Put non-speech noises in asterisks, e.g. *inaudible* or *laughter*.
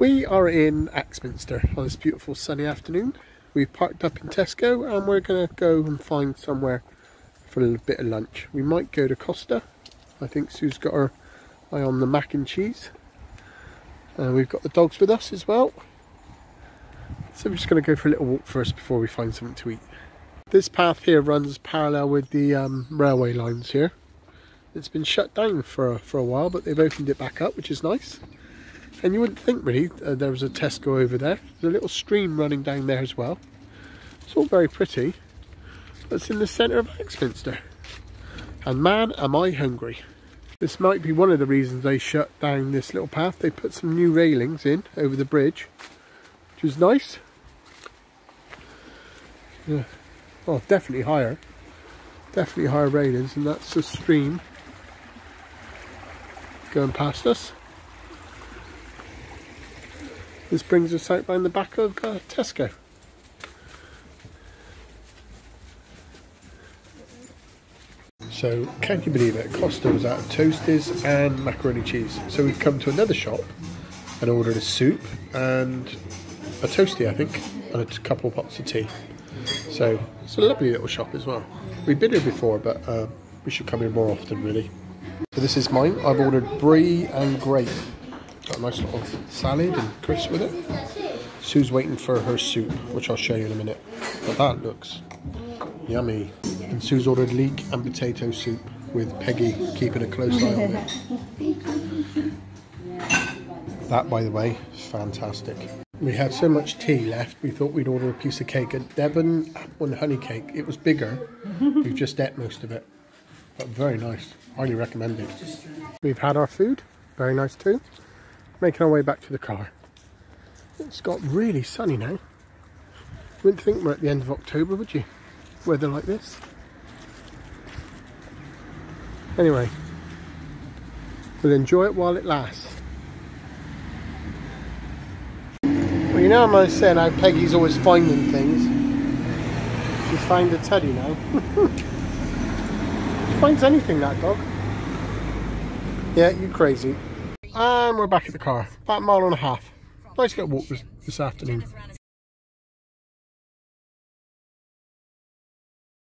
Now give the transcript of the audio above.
We are in Axminster on this beautiful sunny afternoon. We've parked up in Tesco and we're going to go and find somewhere for a little bit of lunch. We might go to Costa. I think Sue's got her eye on the mac and cheese. Uh, we've got the dogs with us as well. So we're just going to go for a little walk first before we find something to eat. This path here runs parallel with the um, railway lines here. It's been shut down for, for a while but they've opened it back up which is nice. And you wouldn't think really uh, there was a Tesco over there. There's a little stream running down there as well. It's all very pretty. It's in the centre of Axminster. And man, am I hungry. This might be one of the reasons they shut down this little path. They put some new railings in over the bridge, which is nice. Yeah. Oh, definitely higher. Definitely higher railings, and that's the stream going past us. This brings us out round the back of uh, Tesco. So, can you believe it? Costa was out of toasties and macaroni cheese. So we've come to another shop and ordered a soup and a toasty, I think, and a couple of pots of tea. So it's a lovely little shop as well. We've been here before, but uh, we should come here more often, really. So this is mine. I've ordered brie and grape. Got a nice little salad and crisp with it. Sue's waiting for her soup, which I'll show you in a minute. But that looks yummy. And Sue's ordered leek and potato soup with Peggy keeping a close eye on it. That, by the way, is fantastic. We had so much tea left, we thought we'd order a piece of cake. A Devon apple and honey cake. It was bigger. *laughs* We've just ate most of it. But very nice. Highly recommended. We've had our food. Very nice too making our way back to the car. It's got really sunny now. Wouldn't think we're at the end of October, would you? Weather like this. Anyway, we'll enjoy it while it lasts. Well, you know I'm always saying how Peggy's always finding things. She's found a teddy now. *laughs* she finds anything, that dog. Yeah, you crazy. And we're back at the car. About a mile and a half. Nice little walk this, this afternoon.